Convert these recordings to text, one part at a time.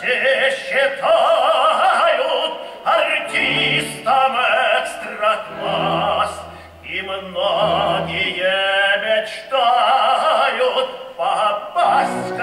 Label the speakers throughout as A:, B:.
A: все считают артистом экстракласс, и многие мечтают попасть в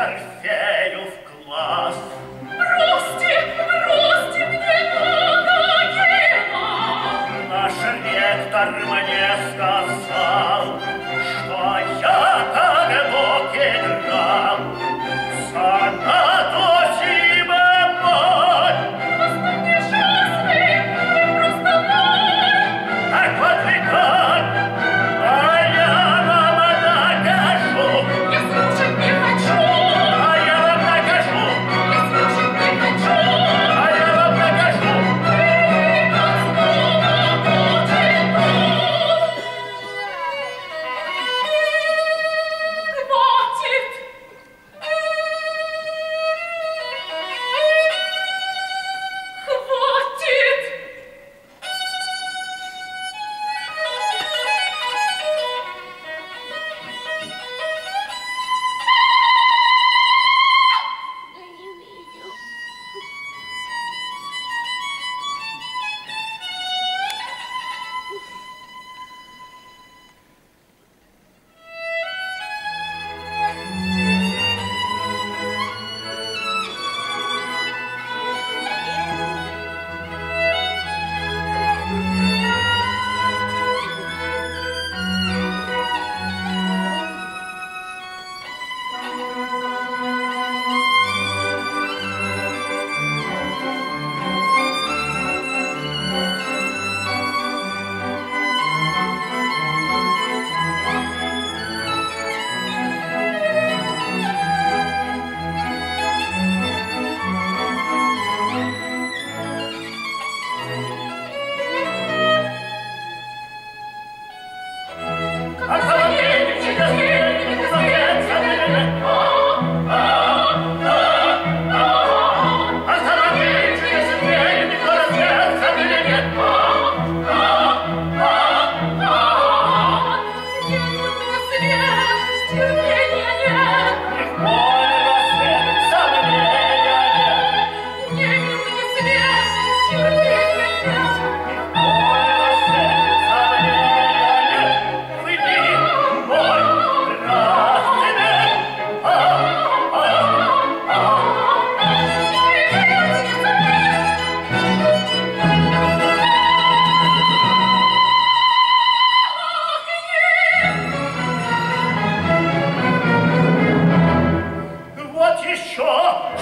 A: еще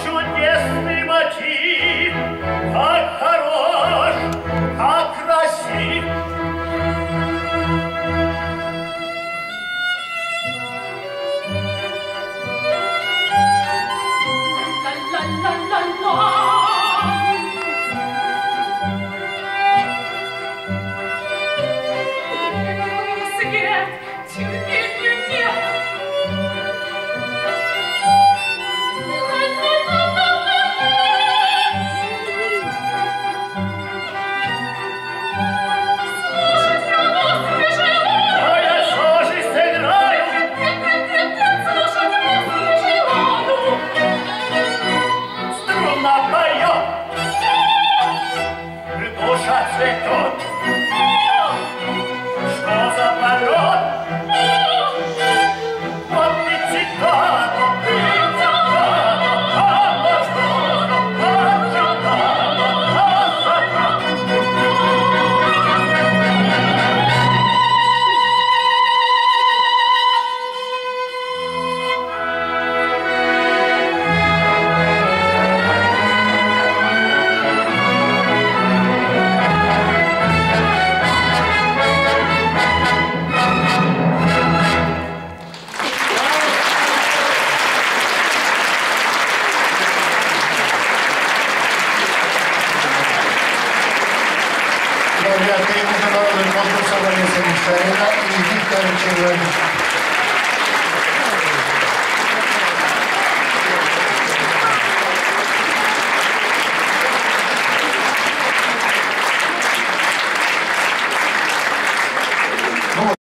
A: чудесный мотив, как
B: Свет, темнее.
A: sacerdote.
C: Mostra Sovranista Mostaina e Victor Chirwani.